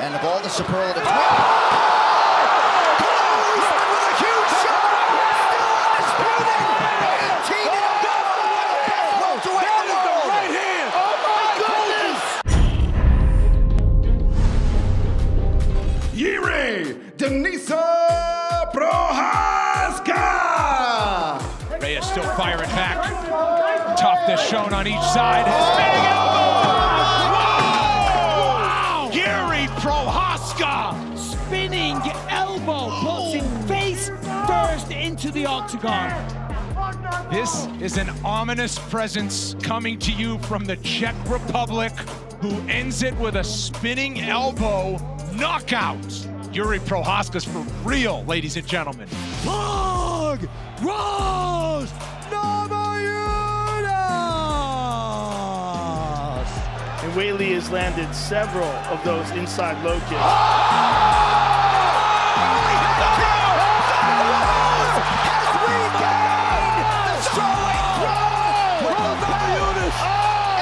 And of all the superlatives. Closed with a huge shot! Still undisputed! 18 and best welterweight in the world! Right hand. Oh my goodness! Jiri Denisa Prochazka! Reyes still firing back. Toughness shown on each side. Spinning elbow! Prochazka! spinning elbow puts him face first into the octagon. This is an ominous presence coming to you from the Czech Republic, who ends it with a spinning elbow knockout. Jiri Prochazka's for real, ladies and gentlemen. Pog Rose Weili has landed several of those inside low kicks. Oh! Has regained the strawweight throne with the.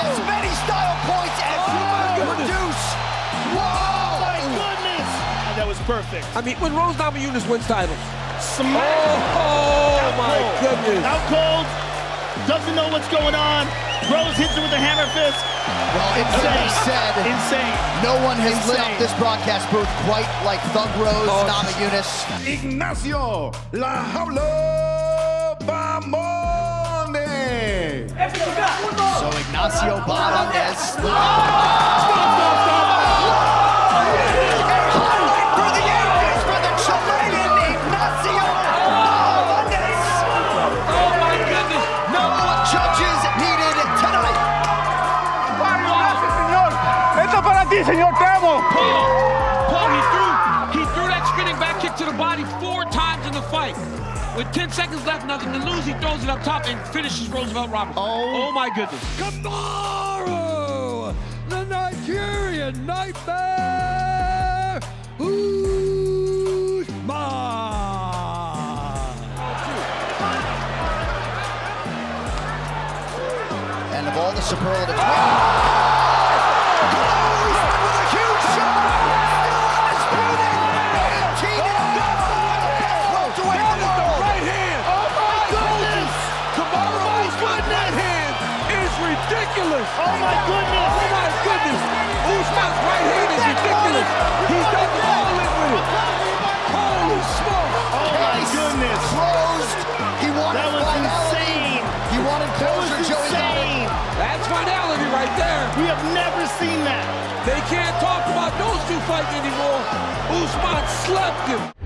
As many style points as oh you could produce. Wow! My goodness! And that was perfect. I mean, when Rose Namajunas wins titles. Smack. Oh, Out my cold. goodness. Out cold. Doesn't know what's going on. Rose hits it with a hammer fist. Well, it's to be Insane. said, Insane. no one has lit up this broadcast booth quite like Thug Rose Oh, Namajunas. Ignacio La Jaula Bahamondes! So Ignacio Bahamondes. For Paul, Paul, he threw, he threw that spinning back kick to the body four times in the fight. With 10 seconds left, nothing to lose, he throws it up top and finishes Roosevelt Robertson. Oh. oh, my goodness. Kamaru, the Nigerian nightmare, Usman. And of all the superlatives. Ridiculous! Oh, my goodness. Oh my goodness! Usman's right hand is ridiculous. He's done all in with it. Holy smoke! Oh, my goodness. Closed. He wanted That was insane. He wanted That was closure. Joey got it. insane. That's finality right there. We have never seen that. They can't talk about those two fighting anymore. Usman slept him.